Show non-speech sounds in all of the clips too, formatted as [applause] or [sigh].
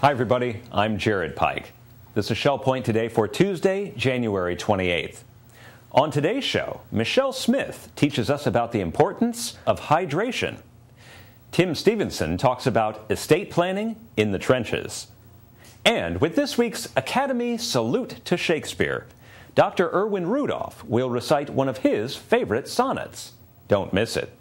Hi, everybody. I'm Jared Pike. This is Shell Point today for Tuesday, January 28th. On today's show, Michelle Smith teaches us about the importance of hydration. Tim Stephenson talks about estate planning in the trenches. And with this week's Academy Salute to Shakespeare, Dr. Erwin Rudolph will recite one of his favorite sonnets. Don't miss it.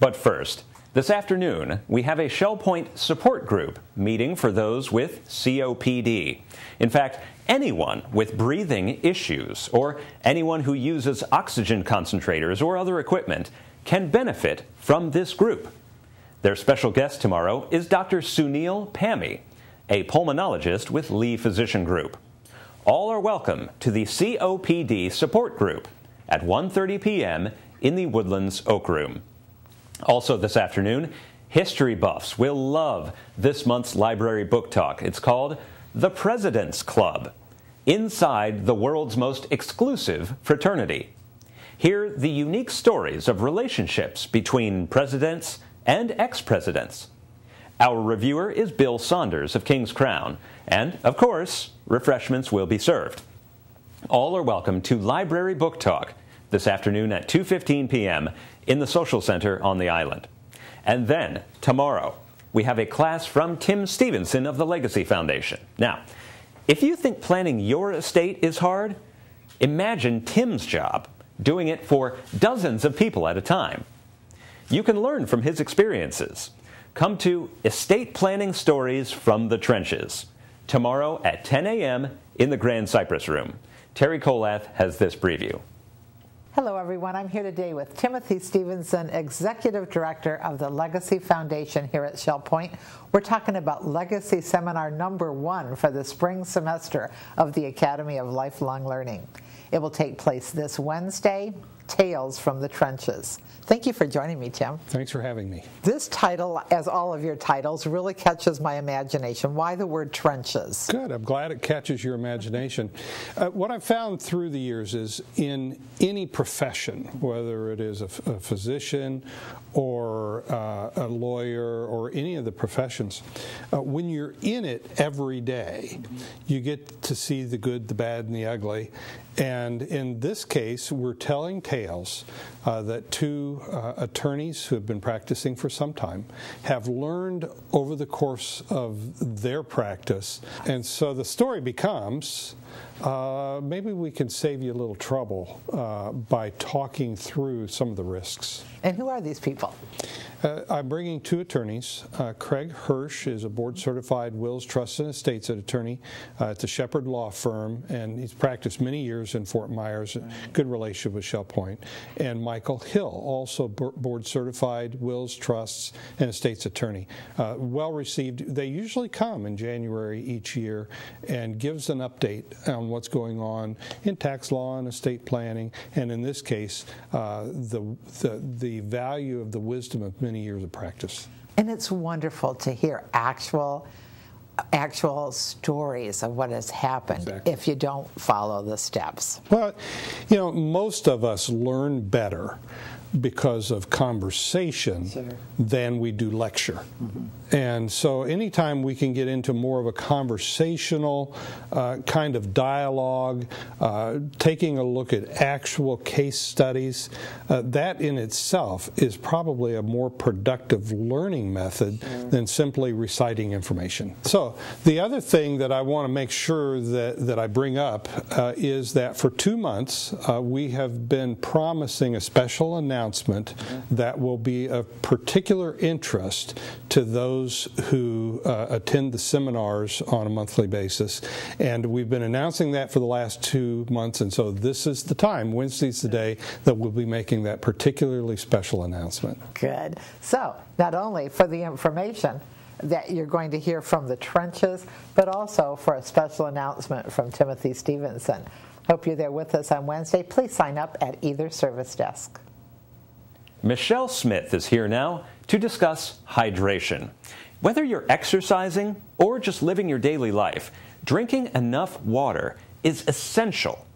But first, this afternoon, we have a Shell Point support group meeting for those with COPD. In fact, anyone with breathing issues or anyone who uses oxygen concentrators or other equipment can benefit from this group. Their special guest tomorrow is Dr. Sunil Pami, a pulmonologist with Lee Physician Group. All are welcome to the COPD support group at 1:30 p.m. in the Woodlands Oak Room. Also this afternoon, history buffs will love this month's library book talk. It's called The President's Club Inside the World's Most Exclusive Fraternity. Hear the unique stories of relationships between presidents and ex presidents. Our reviewer is Bill Saunders of King's Crown, and of course, refreshments will be served. All are welcome to Library Book Talk this afternoon at 2:15 p.m. in the Social Center on the island. And then tomorrow, we have a class from Tim Stephenson of the Legacy Foundation. Now, if you think planning your estate is hard, imagine Tim's job doing it for dozens of people at a time. You can learn from his experiences. Come to Estate Planning Stories from the Trenches tomorrow at 10 a.m. in the Grand Cypress Room. Terry Kolath has this preview. Hello, everyone. I'm here today with Timothy Stephenson, Executive Director of the Legacy Foundation here at Shell Point. We're talking about Legacy Seminar number one for the spring semester of the Academy of Lifelong Learning. It will take place this Wednesday, Tales from the Trenches. Thank you for joining me, Tim. Thanks for having me. This title, as all of your titles, really catches my imagination. Why the word trenches? Good. I'm glad it catches your imagination. Uh, what I've found through the years is in any profession, whether it is a, physician or uh, a lawyer or any of the professions, uh, when you're in it every day, you get to see the good, the bad, and the ugly. And in this case, we're telling tales uh, that two uh, attorneys who have been practicing for some time have learned over the course of their practice. And so the story becomes uh, maybe we can save you a little trouble uh, by talking through some of the risks. And who are these people? Uh, I'm bringing two attorneys. Uh, Craig Hirsch is a board certified wills, trusts, and estates attorney uh, at the Shepherd Law Firm, and he's practiced many years in Fort Myers, good relationship with Shell Point. And Michael Hill, also board certified wills, trusts, and estates attorney. Uh, well received. They usually come in January each year and gives an update on what's going on in tax law and estate planning, and in this case, uh, the, the, the value of the wisdom of many years of practice. And it's wonderful to hear actual actual stories of what has happened exactly. if you don't follow the steps. Well, you know, most of us learn better because of conversation sure. than we do lecture. Mm-hmm. And so, anytime we can get into more of a conversational uh, kind of dialogue, uh, taking a look at actual case studies, uh, that in itself is probably a more productive learning method sure. than simply reciting information. So, the other thing that I want to make sure that, that I bring up uh, is that for two months, uh, we have been promising a special announcement that will be of particular interest to those those who uh, attend the seminars on a monthly basis. And we've been announcing that for the last two months, and so this is the time, Wednesday's the day, that we'll be making that particularly special announcement. Good. So, not only for the information, that you're going to hear from the trenches, but also for a special announcement from Timothy Stephenson. Hope you're there with us on Wednesday. Please sign up at either service desk. Michelle Smith is here now to discuss hydration. Whether you're exercising or just living your daily life, drinking enough water is essential.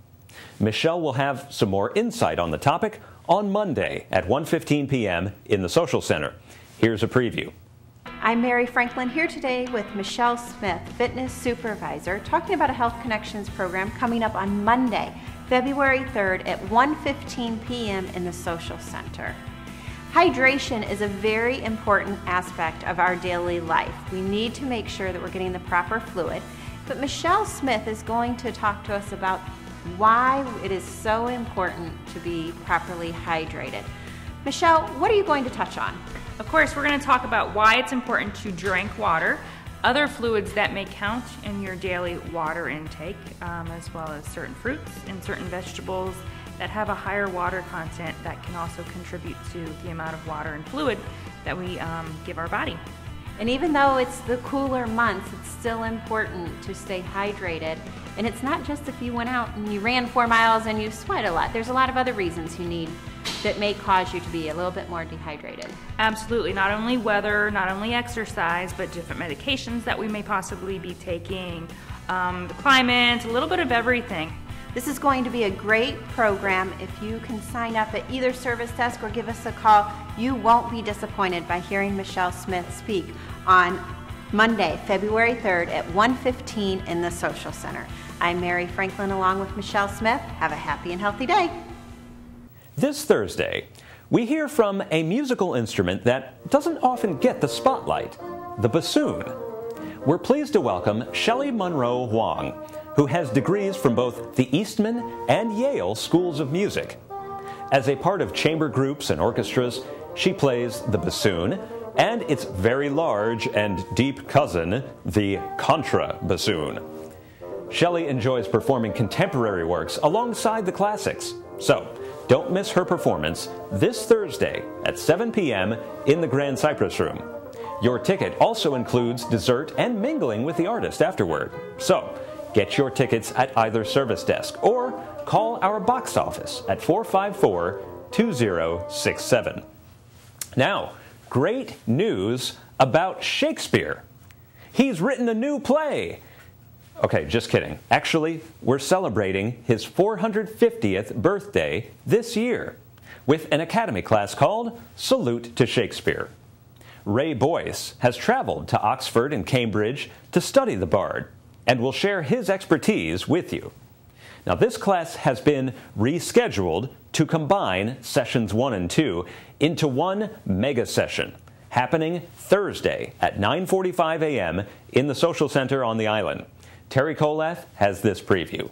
Michelle will have some more insight on the topic on Monday at 1:15 p.m. in the Social Center. Here's a preview. I'm Mary Franklin here today with Michelle Smith, fitness supervisor, talking about a Health Connections program coming up on Monday, February 3rd at 1:15 p.m. in the Social Center. Hydration is a very important aspect of our daily life. We need to make sure that we're getting the proper fluid. But Michelle Smith is going to talk to us about why it is so important to be properly hydrated. Michelle, what are you going to touch on? Of course, we're going to talk about why it's important to drink water, other fluids that may count in your daily water intake, um, as well as certain fruits and certain vegetables that have a higher water content that can also contribute to the amount of water and fluid that we um, give our body. And even though it's the cooler months, it's still important to stay hydrated. And it's not just if you went out and you ran four miles and you sweat a lot. There's a lot of other reasons you need that may cause you to be a little bit more dehydrated. Absolutely. Not only weather, not only exercise, but different medications that we may possibly be taking, um, the climate, a little bit of everything. This is going to be a great program. If you can sign up at either service desk or give us a call, you won't be disappointed by hearing Michelle Smith speak on Monday, February 3rd at 1:15 in the Social Center. I'm Mary Franklin along with Michelle Smith. Have a happy and healthy day. This Thursday, we hear from a musical instrument that doesn't often get the spotlight the bassoon. We're pleased to welcome Shelley Monroe Huang, who has degrees from both the Eastman and Yale Schools of Music. As a part of chamber groups and orchestras, she plays the bassoon and its very large and deep cousin, the contra bassoon. Shelley enjoys performing contemporary works alongside the classics. So, don't miss her performance this Thursday at 7 p.m. in the Grand Cypress Room. Your ticket also includes dessert and mingling with the artist afterward. So, get your tickets at either service desk or call our box office at 454 2067. Now, great news about Shakespeare. He's written a new play Okay, just kidding. Actually, we're celebrating his 450th birthday this year with an Academy class called Salute to Shakespeare. Ray Boyce has traveled to Oxford and Cambridge to study the bard and will share his expertise with you. Now, this class has been rescheduled to combine sessions 1 and 2 into one mega session happening Thursday at 9:45 a.m. in the Social Center on the island. Terry Kolath has this preview.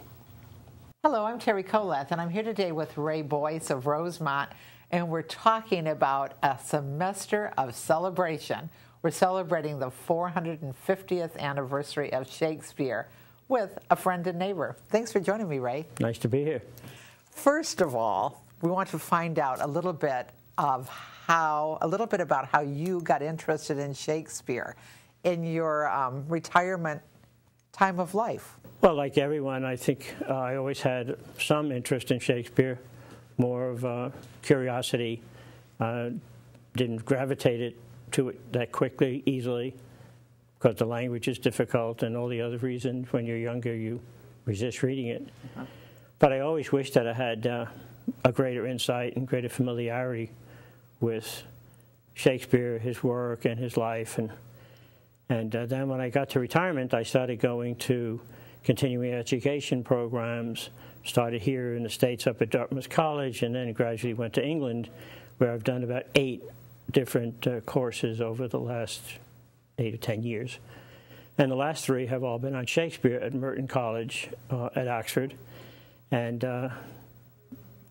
Hello, I'm Terry Kolath, and I'm here today with Ray Boyce of Rosemont, and we're talking about a semester of celebration. We're celebrating the 450th anniversary of Shakespeare with a friend and neighbor. Thanks for joining me, Ray. Nice to be here. First of all, we want to find out a little bit of how, a little bit about how you got interested in Shakespeare in your um, retirement time of life? Well, like everyone, I think uh, I always had some interest in Shakespeare, more of a curiosity. Uh, didn't gravitate it to it that quickly, easily, because the language is difficult and all the other reasons. When you're younger, you resist reading it. Uh-huh. But I always wished that I had uh, a greater insight and greater familiarity with Shakespeare, his work, and his life, and and uh, then when I got to retirement, I started going to continuing education programs, started here in the States up at Dartmouth College, and then gradually went to England, where I've done about eight different uh, courses over the last eight or ten years. And the last three have all been on Shakespeare at Merton College uh, at Oxford. And uh,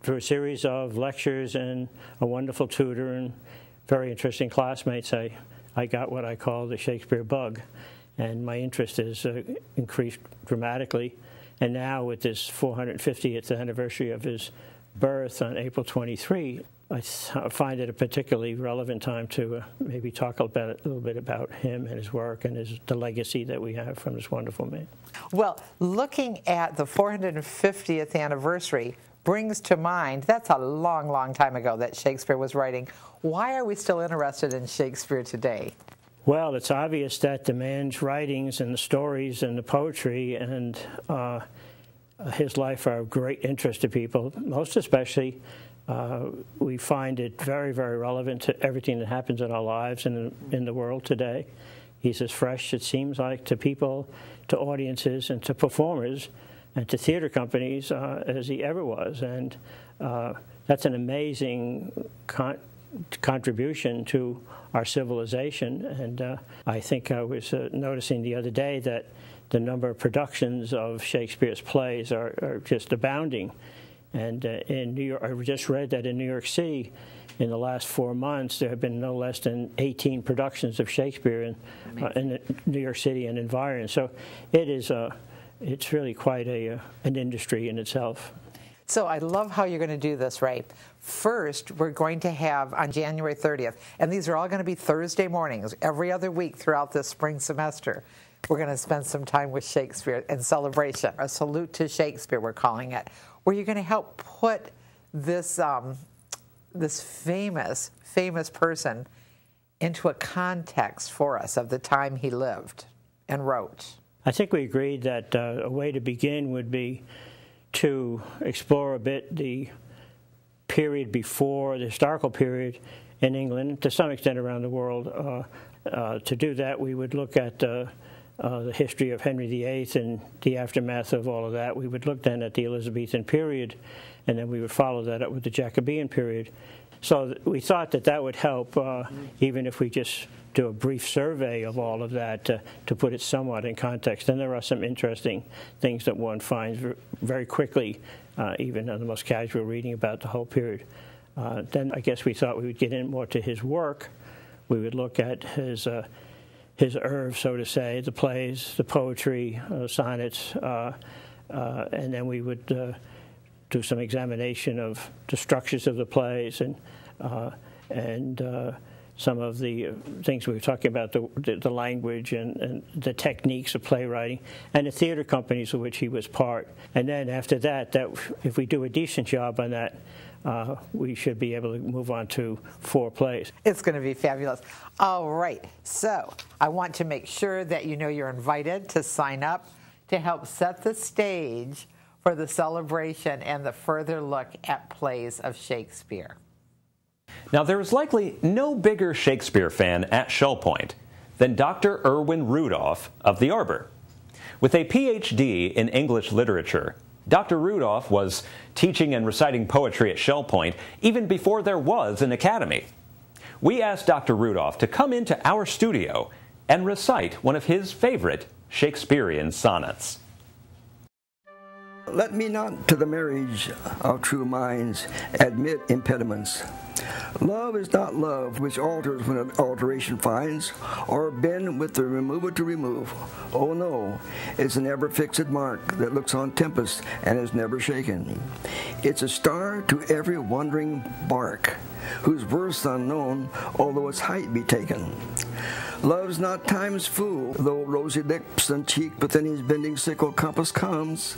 through a series of lectures and a wonderful tutor and very interesting classmates, I I got what I call the Shakespeare bug, and my interest has uh, increased dramatically. And now, with this 450th anniversary of his birth on April 23, I find it a particularly relevant time to uh, maybe talk a, a little bit about him and his work and his, the legacy that we have from this wonderful man. Well, looking at the 450th anniversary brings to mind that's a long, long time ago that Shakespeare was writing. Why are we still interested in Shakespeare today? Well, it's obvious that the man's writings and the stories and the poetry and uh, his life are of great interest to people, most especially Uh, we find it very, very relevant to everything that happens in our lives and in, in the world today. He's as fresh, it seems like, to people, to audiences, and to performers, and to theater companies uh, as he ever was. And uh, that's an amazing con contribution to our civilization. And uh, I think I was uh, noticing the other day that the number of productions of Shakespeare's plays are, are just abounding. And uh, in New York, I just read that in New York City, in the last four months, there have been no less than 18 productions of Shakespeare in, uh, in New York City and environs. So it is a, it's really quite a, uh, an industry in itself. So I love how you're going to do this, Ray. First, we're going to have on January 30th, and these are all going to be Thursday mornings every other week throughout this spring semester. We're going to spend some time with Shakespeare in celebration, a salute to Shakespeare, we're calling it, where you're going to help put this um, this famous, famous person into a context for us of the time he lived and wrote. I think we agreed that uh, a way to begin would be to explore a bit the period before, the historical period in England, to some extent around the world. Uh, uh, to do that, we would look at uh, uh, the history of Henry VIII and the aftermath of all of that. We would look then at the Elizabethan period, and then we would follow that up with the Jacobean period. So we thought that that would help, uh, even if we just do a brief survey of all of that to, to put it somewhat in context. And there are some interesting things that one finds very quickly, uh, even on the most casual reading about the whole period. Uh, then I guess we thought we would get in more to his work. We would look at his uh, his oeuvre, so to say, the plays, the poetry, uh, sonnets, uh, uh, and then we would uh, do some examination of the structures of the plays and uh, and uh, some of the things we were talking about, the, the, the language and, and, the techniques of playwriting, and the theater companies of which he was part. And then after that, that if we do a decent job on that, uh, we should be able to move on to four plays. It's going to be fabulous. All right. So I want to make sure that you know you're invited to sign up to help set the stage for the celebration and the further look at plays of Shakespeare. Now, there is likely no bigger Shakespeare fan at Shell Point than Dr. Erwin Rudolph of the Arbor. With a PhD in English literature, Dr. Rudolph was teaching and reciting poetry at Shell Point even before there was an academy. We asked Dr. Rudolph to come into our studio and recite one of his favorite Shakespearean sonnets. Let me not to the marriage of true minds admit impediments. Love is not love which alters when an alteration finds, or bend with the remover to remove. Oh no, it's an ever fixed mark that looks on tempest and is never shaken. It's a star to every wandering bark, whose worth's unknown, although its height be taken. Love's not time's fool, though rosy lips and cheek within his bending sickle compass comes.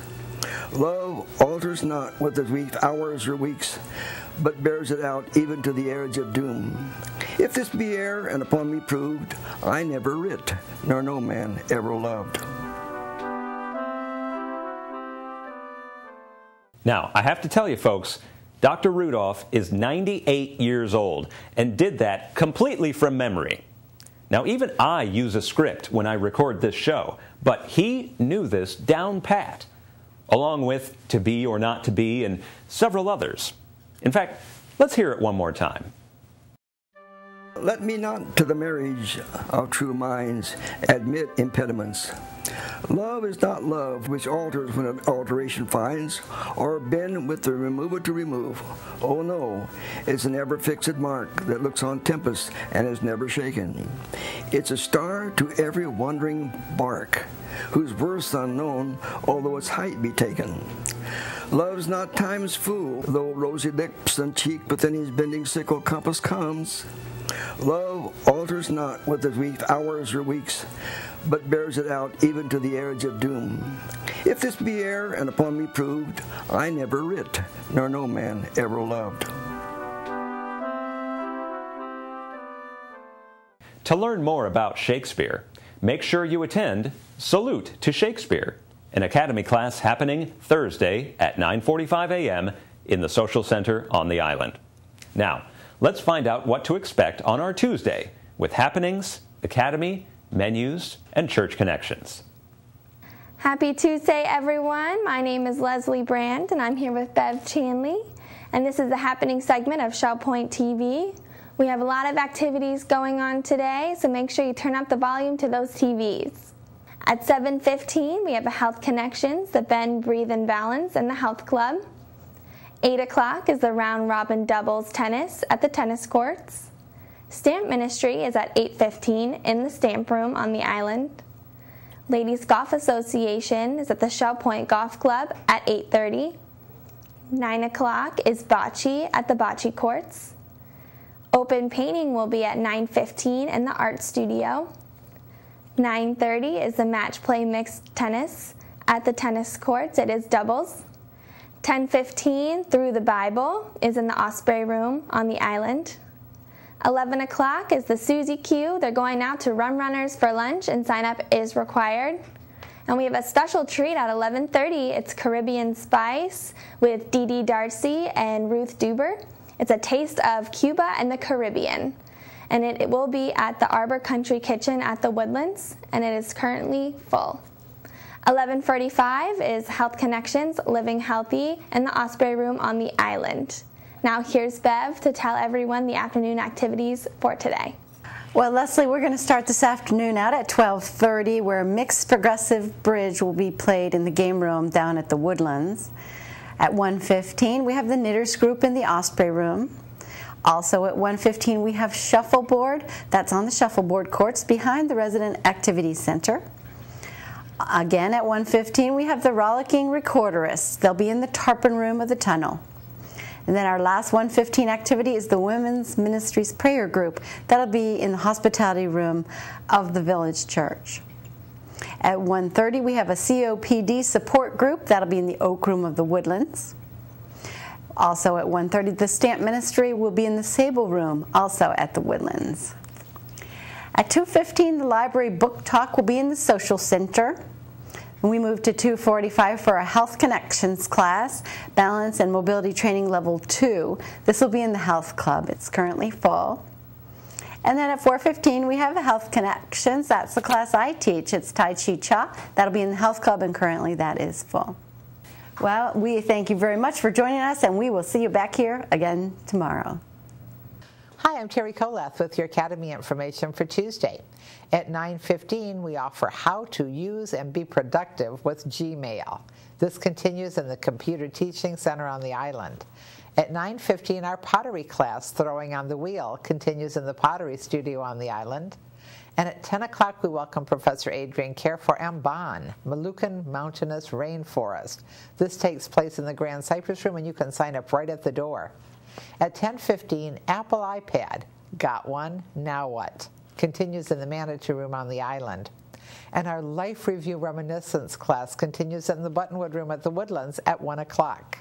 Love alters not with the brief hours or weeks, but bears it out even to the edge of doom. If this be error and upon me proved, I never writ, nor no man ever loved. Now, I have to tell you, folks, Dr. Rudolph is 98 years old and did that completely from memory. Now, even I use a script when I record this show, but he knew this down pat along with To Be or Not to Be and several others. In fact, let's hear it one more time. Let me not to the marriage of true minds admit impediments. Love is not love which alters when an alteration finds, or bend with the remover to remove. Oh no, it's an ever fixed mark that looks on tempest and is never shaken. It's a star to every wandering bark, whose worth's unknown, although its height be taken. Love's not time's fool, though rosy lips and cheek within his bending sickle compass comes. Love alters not with the brief hours or weeks, but bears it out even to the edge of doom. If this be error and upon me proved, I never writ, nor no man ever loved. To learn more about Shakespeare, make sure you attend Salute to Shakespeare, an Academy class happening Thursday at 9:45 a.m. in the Social Center on the island. Now, let's find out what to expect on our Tuesday with happenings, academy, menus, and church connections. Happy Tuesday, everyone. My name is Leslie Brand, and I'm here with Bev Chanley. And this is the happening segment of Shell Point TV. We have a lot of activities going on today, so make sure you turn up the volume to those TVs. At 7.15, we have a Health Connections, the Bend, Breathe, and Balance, and the Health Club. 8 o'clock is the Round Robin Doubles Tennis at the tennis courts. Stamp Ministry is at 8.15 in the stamp room on the island. Ladies Golf Association is at the Shell Point Golf Club at 8.30. 9 o'clock is bocce at the bocce courts. Open painting will be at 9.15 in the art studio. 9.30 is the match play mixed tennis at the tennis courts. It is doubles. 10.15 through the Bible is in the Osprey room on the island. 11 o'clock is the Susie Q. They're going out to Rum Runners for lunch and sign up is required. And we have a special treat at 11:30. It's Caribbean Spice with Dee Dee Darcy and Ruth Duber. It's a taste of Cuba and the Caribbean. And it, it will be at the Arbor Country Kitchen at the Woodlands, and it is currently full. 11:45 is Health Connections Living Healthy in the Osprey Room on the island. Now here's Bev to tell everyone the afternoon activities for today. Well, Leslie, we're going to start this afternoon out at 12:30 where a mixed progressive bridge will be played in the game room down at the Woodlands. At 1:15, we have the knitters group in the Osprey room. Also at 1:15, we have shuffleboard. That's on the shuffleboard courts behind the resident activity center. Again at 1:15, we have the rollicking recorderists. They'll be in the tarpon room of the tunnel. And then our last 115 activity is the Women's Ministries Prayer Group. That'll be in the hospitality room of the Village Church. At 1.30, we have a COPD support group. That'll be in the Oak Room of the Woodlands. Also at 1.30, the Stamp Ministry will be in the Sable Room, also at the Woodlands. At 2.15, the Library Book Talk will be in the Social Center. We move to 245 for a Health Connections class, Balance and Mobility Training Level 2. This will be in the Health Club. It's currently full. And then at 4:15 we have Health Connections. That's the class I teach. It's Tai Chi Chih. That'll be in the Health Club and currently that is full. Well, we thank you very much for joining us and we will see you back here again tomorrow. Hi, I'm Terry Kolath with your Academy information for Tuesday. At 9.15, we offer how to use and be productive with Gmail. This continues in the Computer Teaching Center on the island. At 9.15, our pottery class, Throwing on the Wheel, continues in the pottery studio on the island. And at 10 o'clock, we welcome Professor Adrian Care for Ambon, Moluccan Mountainous Rainforest. This takes place in the Grand Cypress Room, and you can sign up right at the door. At 10.15, Apple iPad. Got one? Now what? continues in the Manitou Room on the island. And our Life Review Reminiscence class continues in the Buttonwood Room at the Woodlands at 1 o'clock.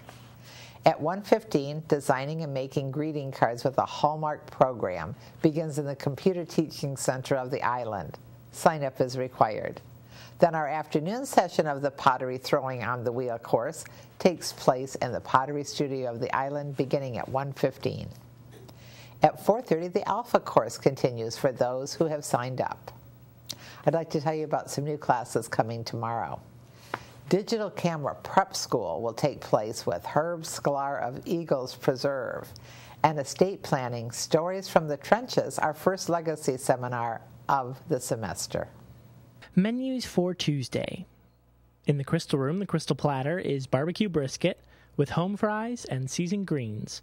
At 1.15, Designing and Making Greeting Cards with a Hallmark Program begins in the Computer Teaching Center of the island. Sign up is required. Then our afternoon session of the Pottery Throwing on the Wheel course takes place in the Pottery Studio of the island beginning at 1.15. At 4.30, the Alpha course continues for those who have signed up. I'd like to tell you about some new classes coming tomorrow. Digital Camera Prep School will take place with Herb Sklar of Eagles Preserve and Estate Planning Stories from the Trenches, our first legacy seminar of the semester. Menus for Tuesday. In the Crystal Room, the Crystal Platter is barbecue brisket with home fries and seasoned greens.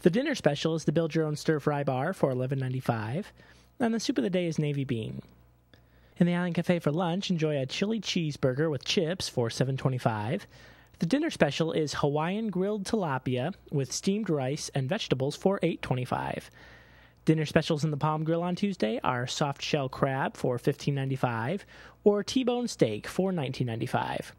The dinner special is the build your own stir fry bar for $11.95, and the soup of the day is navy bean. In the Island Cafe for lunch, enjoy a chili cheeseburger with chips for $7.25. The dinner special is Hawaiian grilled tilapia with steamed rice and vegetables for $8.25. Dinner specials in the Palm Grill on Tuesday are soft shell crab for $15.95 or T-bone steak for $19.95.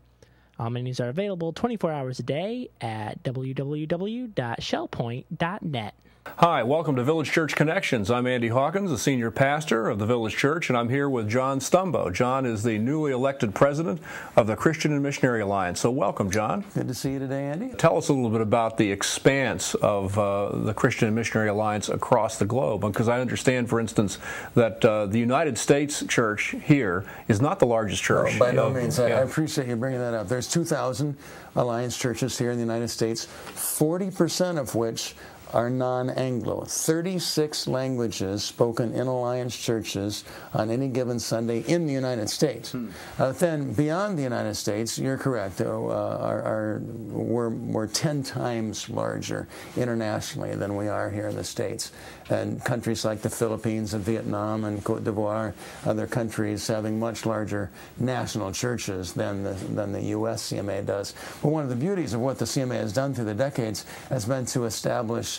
All menus are available 24 hours a day at www.shellpoint.net. Hi, welcome to Village Church Connections. I'm Andy Hawkins, the senior pastor of the Village Church, and I'm here with John Stumbo. John is the newly elected president of the Christian and Missionary Alliance. So, welcome, John. Good to see you today, Andy. Tell us a little bit about the expanse of uh, the Christian and Missionary Alliance across the globe, because I understand, for instance, that uh, the United States Church here is not the largest church. No, by no means. Yeah. I, I appreciate you bringing that up. There's 2,000 Alliance churches here in the United States, 40% of which are non Anglo. 36 languages spoken in Alliance churches on any given Sunday in the United States. Hmm. Uh, then, beyond the United States, you're correct, uh, are, are, we're, we're 10 times larger internationally than we are here in the States. And countries like the Philippines and Vietnam and Cote d'Ivoire, other countries having much larger national churches than the, than the U.S. CMA does. But one of the beauties of what the CMA has done through the decades has been to establish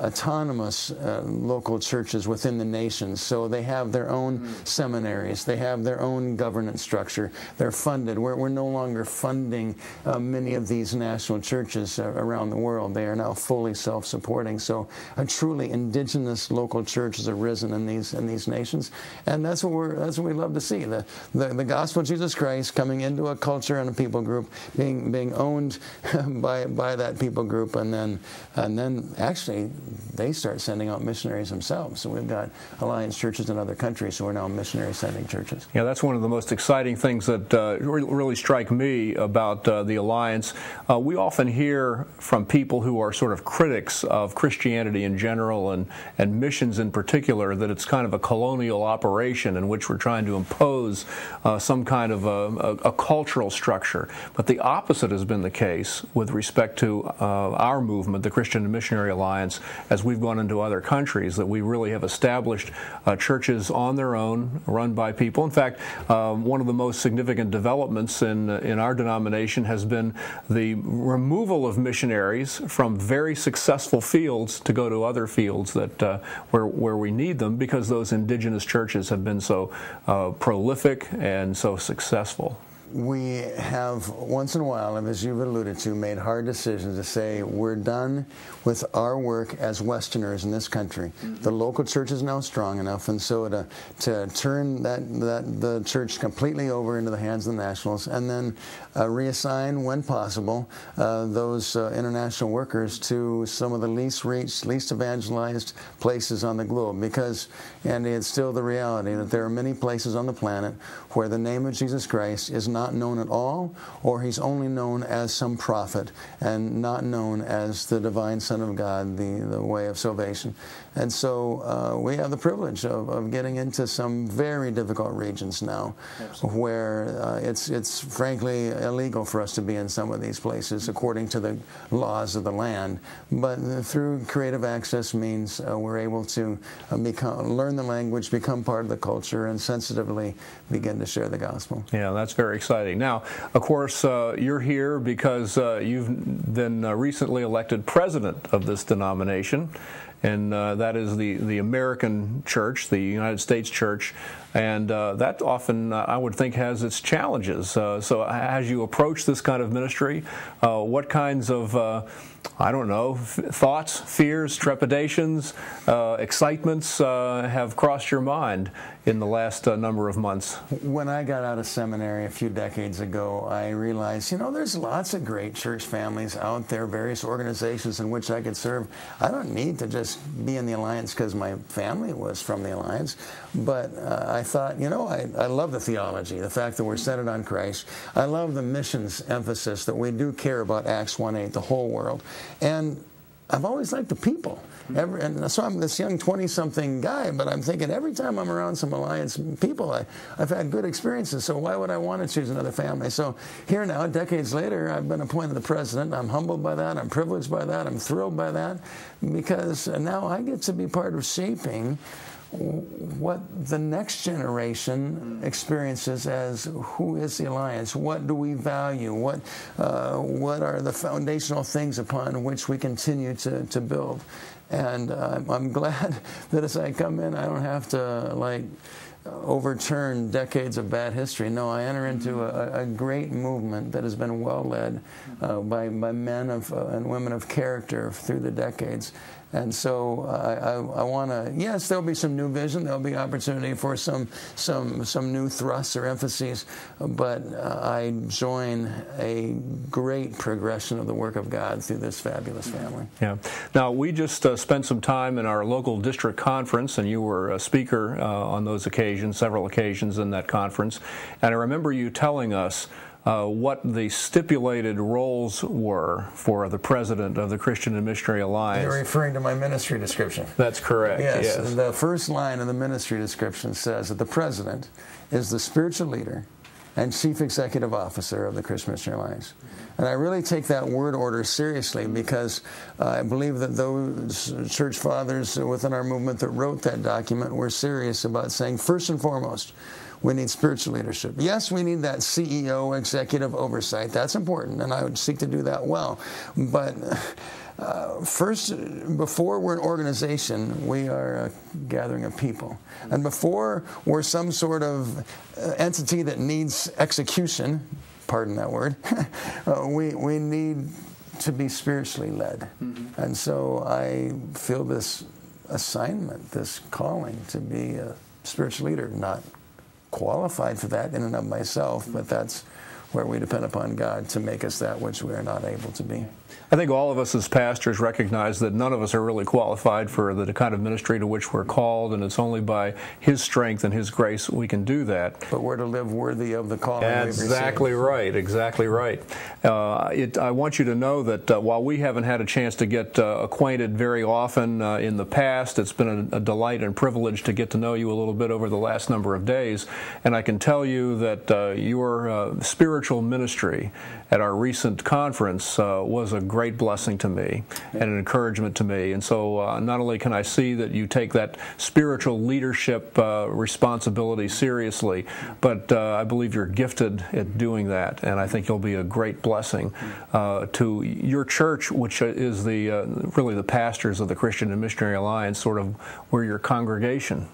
autonomous uh, local churches within the nations. So they have their own mm. seminaries, they have their own governance structure. They're funded. We're, we're no longer funding uh, many of these national churches uh, around the world. They are now fully self-supporting. So a truly indigenous local church has arisen in these in these nations, and that's what we're that's what we love to see. The, the the gospel of Jesus Christ coming into a culture and a people group, being being owned [laughs] by by that people group, and then and then actually they start sending out missionaries themselves. So we've got alliance churches in other countries who are now missionary sending churches. Yeah, that's one of the most exciting things that uh, really strike me about uh, the alliance. Uh, we often hear from people who are sort of critics of Christianity in general and, and missions in particular that it's kind of a colonial operation in which we're trying to impose uh, some kind of a, a, a, cultural structure. But the opposite has been the case with respect to uh, our movement, the Christian Missionary Alliance, as we've gone into other countries, that we really have established uh, churches on their own, run by people. In fact, um, one of the most significant developments in, uh, in our denomination has been the removal of missionaries from very successful fields to go to other fields that uh, where, where we need them because those indigenous churches have been so uh, prolific and so successful we have once in a while, as you've alluded to, made hard decisions to say we're done with our work as Westerners in this country. Mm-hmm. The local church is now strong enough, and so to, to turn that, that the church completely over into the hands of the nationals, and then uh, reassign, when possible, uh, those uh, international workers to some of the least reached, least evangelized places on the globe. Because, and it's still the reality that there are many places on the planet where the name of Jesus Christ is not known at all, or he's only known as some prophet and not known as the divine Son of God, the, the way of salvation. And so uh, we have the privilege of, of, getting into some very difficult regions now Absolutely. where uh, it's, it's frankly illegal for us to be in some of these places according to the laws of the land. But through creative access means uh, we're able to uh, become, learn the language, become part of the culture, and sensitively begin to share the gospel. Yeah, that's very exciting. Now, of course, uh, you're here because uh, you've been recently elected president of this denomination and uh, that is the, the American church, the United States church, and uh, that often, uh, I would think, has its challenges. Uh, so, as you approach this kind of ministry, uh, what kinds of uh, I don't know, thoughts, fears, trepidations, excitements have crossed your mind in the last uh, number of months? When I got out of seminary a few decades ago, I realized, you know, there's lots of great church families out there, various organizations in which I could serve. I don't need to just be in the Alliance because my family was from the Alliance, but uh, I thought, you know, I, I love the theology, the fact that we're centered on Christ. I love the missions emphasis that we do care about Acts 1 8, the whole world. And I've always liked the people. Every, and so I'm this young 20-something guy, but I'm thinking every time I'm around some Alliance people, I, I've had good experiences, so why would I want to choose another family? So here now, decades later, I've been appointed the president. I'm humbled by that. I'm privileged by that. I'm thrilled by that because now I get to be part of shaping what the next generation experiences as who is the alliance what do we value what uh, what are the foundational things upon which we continue to, to build and uh, I'm glad [laughs] that as I come in I don't have to like overturn decades of bad history. No, I enter into a, a great movement that has been well led uh, by, by men of, uh, and women of character through the decades. And so I, I, I want to, yes, there'll be some new vision, there'll be opportunity for some, some, some new thrusts or emphases, but uh, I join a great progression of the work of God through this fabulous family. Yeah. Now, we just uh, spent some time in our local district conference, and you were a speaker uh, on those occasions, several occasions in that conference. And I remember you telling us uh, what the stipulated roles were for the president of the Christian and Missionary Alliance. You're referring to my ministry description. That's correct. Yes. yes. The first line of the ministry description says that the president is the spiritual leader and chief executive officer of the Christian Missionary Alliance. And I really take that word order seriously because uh, I believe that those church fathers within our movement that wrote that document were serious about saying, first and foremost, we need spiritual leadership. Yes, we need that CEO executive oversight. That's important, and I would seek to do that well. But uh, first, before we're an organization, we are a gathering of people. And before we're some sort of uh, entity that needs execution, pardon that word, [laughs] uh, we, we need to be spiritually led. Mm-hmm. And so I feel this assignment, this calling to be a spiritual leader, not qualified for that in and of myself, but that's where we depend upon God to make us that which we are not able to be. I think all of us as pastors recognize that none of us are really qualified for the kind of ministry to which we're called, and it's only by His strength and His grace we can do that. But we're to live worthy of the calling Exactly right, exactly right. Uh, it, I want you to know that uh, while we haven't had a chance to get uh, acquainted very often uh, in the past, it's been a, a, delight and privilege to get to know you a little bit over the last number of days, and I can tell you that uh, your uh, spiritual ministry at our recent conference was a great blessing to me and an encouragement to me. And so uh, not only can I see that you take that spiritual leadership uh, responsibility seriously, but uh, I believe you're gifted at doing that. And I think you'll be a great blessing uh, to your church, which is the uh, really the pastors of the Christian and Missionary Alliance, sort of where your congregation.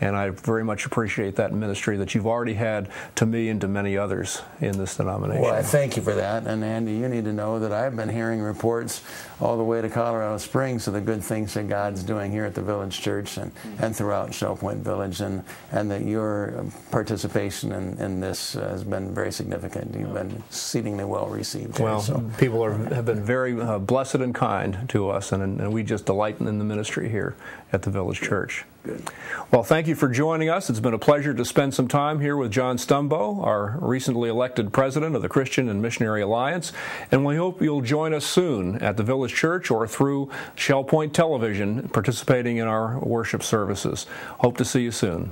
And I very much appreciate that ministry that you've already had to me and to many others in this denomination. Well, I thank you for that. And Andy, you need to know that I've been hearing reports all the way to Colorado Springs of the good things that God's doing here at the Village Church and, and throughout Shell Point Village, and, and that your participation in, in this has been very significant. You've been exceedingly well received. Well, here, so. people are, have been very uh, blessed and kind to us, and, and we just delight in the ministry here at the Village Church. Good. Well, thank you for joining us. It's been a pleasure to spend some time here with John Stumbo, our recently elected president of the Christian and Missionary Alliance, and we hope you'll join us soon at the Village Church or through Shell Point Television participating in our worship services. Hope to see you soon.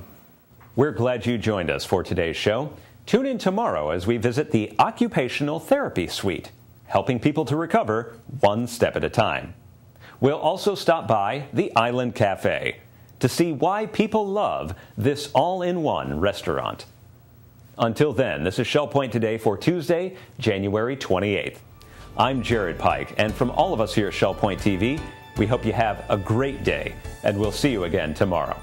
We're glad you joined us for today's show. Tune in tomorrow as we visit the Occupational Therapy Suite, helping people to recover one step at a time. We'll also stop by the Island Cafe to see why people love this all in one restaurant. Until then, this is Shell Point Today for Tuesday, January 28th. I'm Jared Pike, and from all of us here at Shell Point TV, we hope you have a great day, and we'll see you again tomorrow.